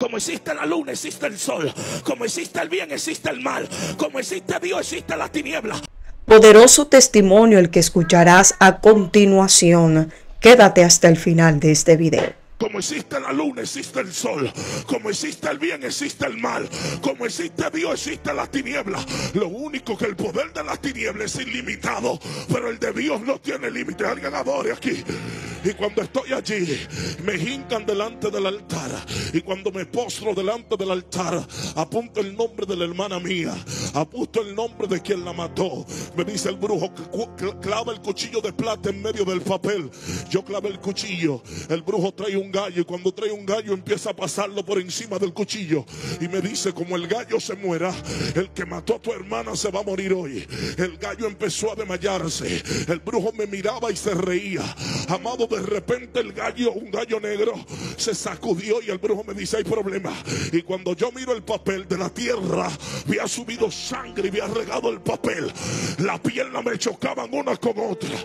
Como existe la luna, existe el sol. Como existe el bien, existe el mal. Como existe Dios, existe la tiniebla. Poderoso testimonio el que escucharás a continuación. Quédate hasta el final de este video. Como existe la luna, existe el sol. Como existe el bien, existe el mal. Como existe Dios, existe la tiniebla. Lo único que el poder de la tiniebla es ilimitado, pero el de Dios no tiene límite. Alguien adore aquí. Y cuando estoy allí, me hincan delante del altar. Y cuando me postro delante del altar, apunto el nombre de la hermana mía. Apunto el nombre de quien la mató. Me dice el brujo clava el cuchillo de plata en medio del papel. Yo clavé el cuchillo. El brujo trae un gallo y cuando trae un gallo empieza a pasarlo por encima del cuchillo y me dice como el gallo se muera, el que mató a tu hermana se va a morir hoy. El gallo empezó a desmayarse, el brujo me miraba y se reía. Amado, de repente el gallo, un gallo negro, se sacudió y el brujo me dice hay problema. Y cuando yo miro el papel de la tierra, había subido sangre y había regado el papel. La pierna me chocaban una con otra.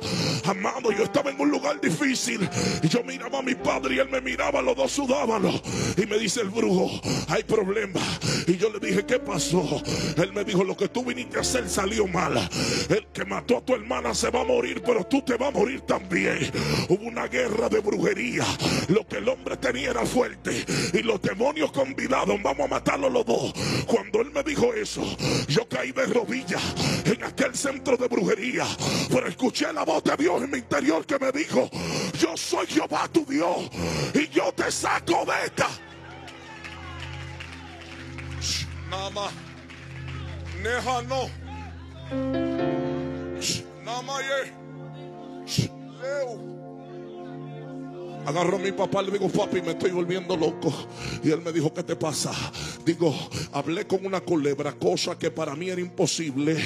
Amado, yo estaba en un lugar difícil y yo miraba a mi padre y él me miraba, los dos sudábamos. Y me dice el brujo, hay problema. Y yo le dije, ¿qué pasó? Él me dijo, lo que tú viniste a hacer salió mal. El que mató a tu hermana se va a morir, pero tú te vas a morir también. Hubo una guerra de brujería. Lo que el hombre tenía era fuerte. Y los demonios convidados, vamos a matarlos los dos. Cuando él me dijo eso, yo caí de rodillas en aquel centro de brujería. Pero escuché la voz de Dios en mi interior que me dijo, yo soy Jehová tu Dios y yo te saco de esta. Nada más. Neja no. Nada más. Leo. Agarró a mi papá, le digo, papi, me estoy volviendo loco. Y él me dijo, ¿qué te pasa? Digo, hablé con una culebra, cosa que para mí era imposible.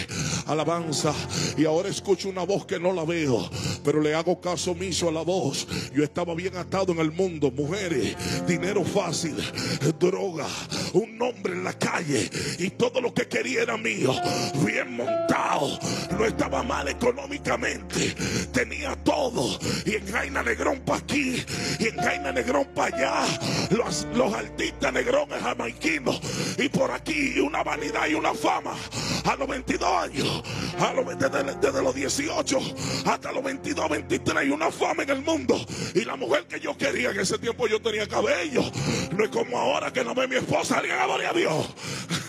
Alabanza. Y ahora escucho una voz que no la veo, pero le hago caso omiso a la voz. Yo estaba bien atado en el mundo, mujeres, dinero fácil, droga, un nombre en la calle. Y todo lo que quería era mío. Bien montado. No estaba mal económicamente. Tenía todo. Y en Jaina Negrón pa' aquí y en Jaina Negrón para allá, los, los artistas negrones jamaiquinos, y por aquí una vanidad y una fama. A los 22 años, a los, desde, desde los 18 hasta los 22, 23, y una fama en el mundo. Y la mujer que yo quería en ese tiempo yo tenía cabello. No es como ahora que no ve mi esposa, alguien a Dios.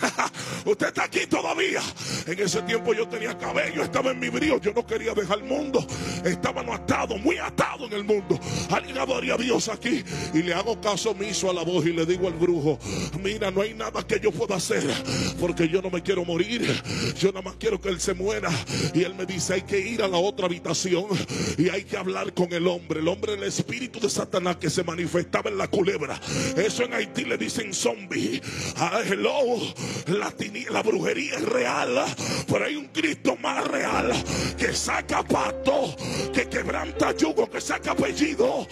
Usted está aquí todavía. En ese tiempo yo tenía cabello, estaba en mi brío, yo no quería dejar el mundo. Estaba no atado, muy atado en el mundo. Alguien adore a Dios aquí. Y le hago caso omiso a la voz y le digo al brujo, mira, no hay nada que yo pueda hacer. Porque yo no me quiero morir. Yo nada más quiero que él se muera. Y él me dice, hay que ir a la otra habitación. Y hay que hablar con el hombre. El hombre, el espíritu de Satanás que se manifestaba en la culebra. Eso en Haití le dicen zombie. Ah, hello. La, la brujería es real. Pero hay un Cristo más real. Que saca pato. Que quebranta yugo. Que saca apellido.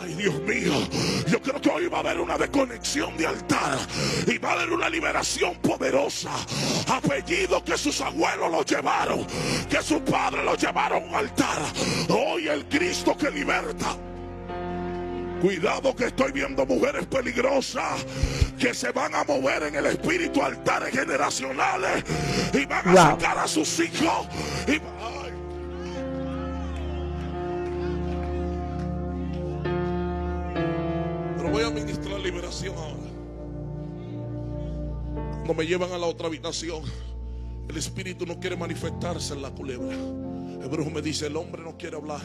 Ay, Dios mío. Yo creo que hoy va a haber una desconexión de altar. Y va a haber una liberación poderosa. Apellido que sus abuelos lo llevaron. Que sus padres lo llevaron al altar. Hoy el Cristo que liberta. Cuidado que estoy viendo mujeres peligrosas que se van a mover en el espíritu altares generacionales y van a sacar a sus hijos. Y, liberación ahora. Cuando me llevan a la otra habitación, el espíritu no quiere manifestarse en la culebra. El brujo me dice, el hombre no quiere hablar.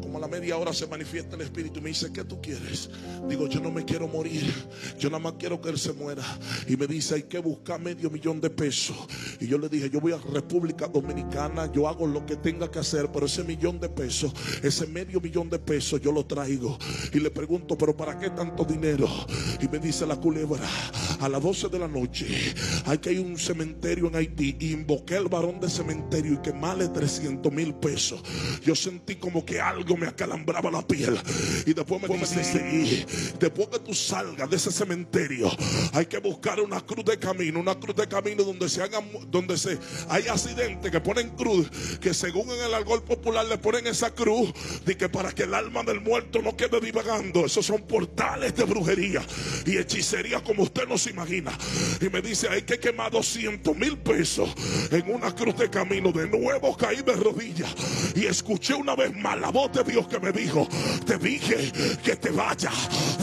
Como a la media hora se manifiesta el Espíritu y me dice, ¿qué tú quieres? Digo, yo no me quiero morir. Yo nada más quiero que él se muera. Y me dice, hay que buscar medio millón de pesos. Y yo le dije, yo voy a República Dominicana, yo hago lo que tenga que hacer, pero ese millón de pesos, ese medio millón de pesos, yo lo traigo. Y le pregunto, ¿pero para qué tanto dinero? Y me dice la culebra, a las 12 de la noche. Hay que ir a un cementerio en Haití. Y invoqué al varón de cementerio y que male 300 mil pesos. Yo sentí como que algo me acalambraba la piel. Y después me dice, sí, después que tú salgas de ese cementerio, hay que buscar una cruz de camino, una cruz de camino donde se hagan, donde se hay accidentes que ponen cruz, que según en el algor popular le ponen esa cruz, de que para que el alma del muerto no quede divagando. Esos son portales de brujería y hechicería como usted no se imagina. Y me dice, hay que quemar 200 mil pesos en una cruz de camino. De nuevo caí de rodillas y escuché una vez más la voz de Dios que me dijo, te dije que te vaya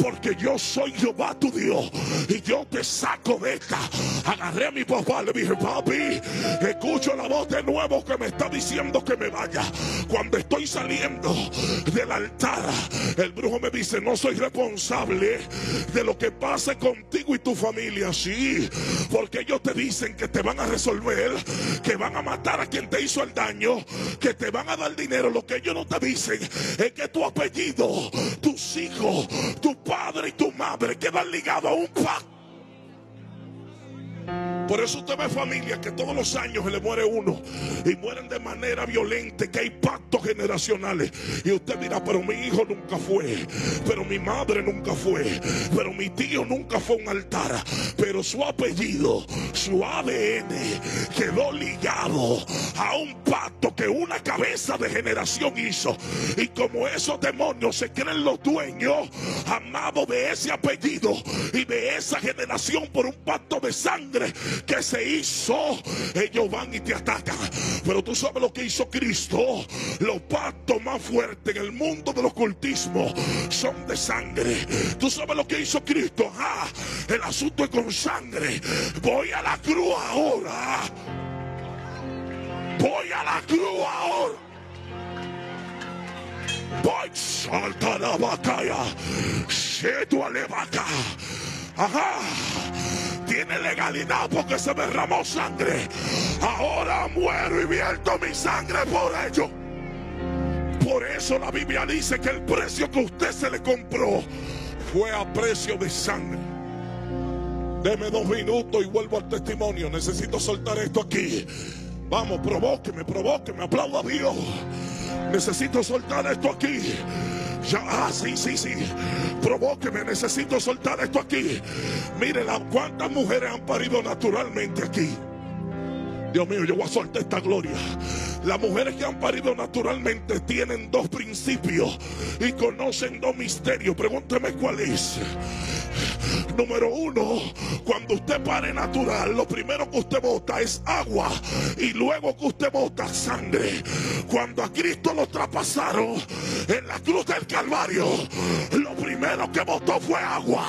porque yo soy Jehová tu Dios y yo te saco de esta. Agarré a mi papá, le dije, papi, escucho la voz de nuevo que me está diciendo que me vaya. Cuando estoy saliendo del altar, el brujo me dice, no soy responsable de lo que pase contigo y tu familia. Sí, porque ellos te dicen que te van a resolver, que van a matar a quien te hizo el daño, que te van a dar dinero. Lo que ellos no te dicen es que tu apellido, tus hijos, tu padre y tu madre quedan ligados a un pacto. Por eso usted ve familias que todos los años se le muere uno y mueren de manera violenta, que hay pactos generacionales. Y usted dirá, pero mi hijo nunca fue, pero mi madre nunca fue, pero mi tío nunca fue un altar, pero su apellido, su ADN quedó ligado a un pacto que una cabeza de generación hizo. Y como esos demonios se creen los dueños, amados de ese apellido y de esa generación por un pacto de sangre que se hizo, ellos van y te atacan. Pero tú sabes lo que hizo Cristo. Los pactos más fuertes en el mundo del ocultismo son de sangre. Tú sabes lo que hizo Cristo. Ah, el asunto es con sangre. Voy a la cruz ahora. Voy a la cruz ahora. Voy salta la batalla. Se tu. Ajá tiene legalidad porque se derramó sangre. Ahora muero y vierto mi sangre por ello. Por eso la Biblia dice que el precio que usted se le compró fue a precio de sangre. Deme dos minutos y vuelvo al testimonio. Necesito soltar esto aquí. Vamos, provóqueme, provóqueme, aplauda a Dios. Necesito soltar esto aquí. Ah, sí, sí, sí. Provóqueme, necesito soltar esto aquí. Mire, cuántas mujeres han parido naturalmente aquí. Dios mío, yo voy a soltar esta gloria. Las mujeres que han parido naturalmente tienen dos principios y conocen dos misterios. Pregúnteme cuál es. Número uno, cuando usted pare natural, lo primero que usted bota es agua y luego que usted bota sangre. Cuando a Cristo lo traspasaron en la cruz del Calvario, lo primero que botó fue agua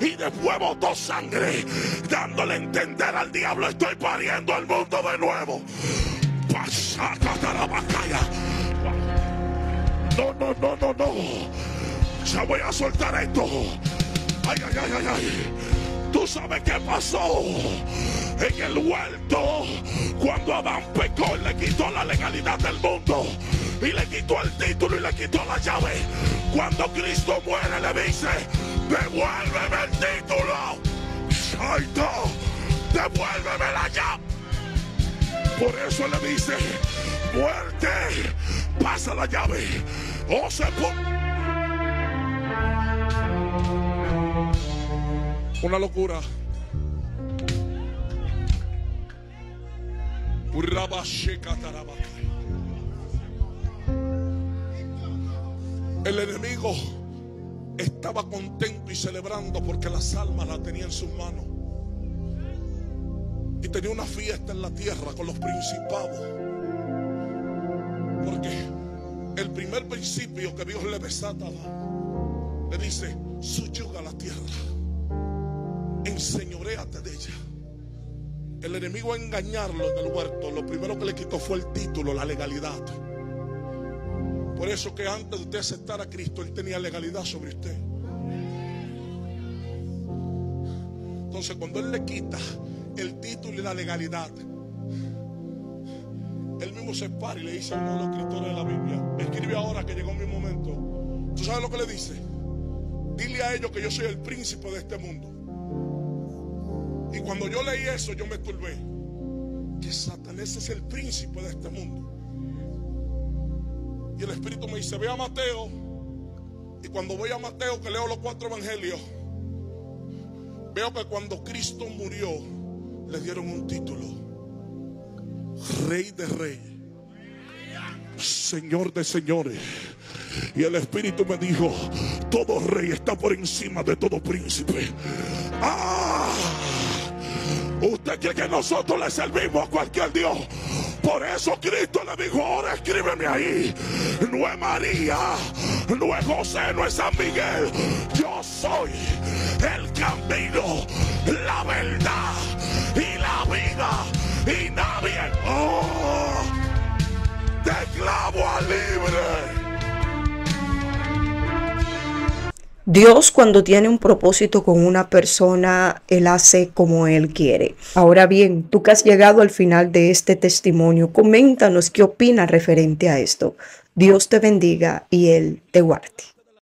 y después botó sangre, dándole a entender al diablo, estoy pariendo al mundo de nuevo. No, no, no, no, no. Ya voy a soltar esto. Ay, ay, ay, ay, ay. ¿Tú sabes qué pasó? En el huerto, cuando Adán pecó, le quitó la legalidad del mundo y le quitó el título y le quitó la llave. Cuando Cristo muere, le dice: Devuélveme el título. No, devuélveme la llave. Por eso le dice: Muerte, pasa la llave. O se pone. Una locura. El enemigo estaba contento y celebrando porque las almas las tenía en sus manos. Y tenía una fiesta en la tierra con los principados. Porque el primer principio que Dios le desata le dice, subyuga la tierra enseñoreate de ella. El enemigo a engañarlo en el huerto, lo primero que le quitó fue el título, la legalidad. Por eso que antes de usted aceptar a Cristo, Él tenía legalidad sobre usted. Entonces cuando Él le quita el título y la legalidad, Él mismo se para y le dice a uno de los escritores de la Biblia, escribe ahora que llegó mi momento. ¿Tú sabes lo que le dice? Dile a ellos que yo soy el príncipe de este mundo Y cuando yo leí eso, yo me turbé. Que Satanás es el príncipe de este mundo. Y el Espíritu me dice, ve a Mateo. Y cuando voy a Mateo, que leo los cuatro evangelios, veo que cuando Cristo murió, le dieron un título. Rey de reyes. Señor de señores. Y el Espíritu me dijo, todo rey está por encima de todo príncipe. ¡Ah! Usted cree que nosotros le servimos a cualquier Dios. Por eso Cristo le dijo, ahora escríbeme ahí. No es María, no es José, no es San Miguel. Yo soy el camino, la verdad y la vida. Y nadie oh, te clavo a libre. Dios cuando tiene un propósito con una persona, Él hace como Él quiere. Ahora bien, tú que has llegado al final de este testimonio, coméntanos qué opinas referente a esto. Dios te bendiga y Él te guarde.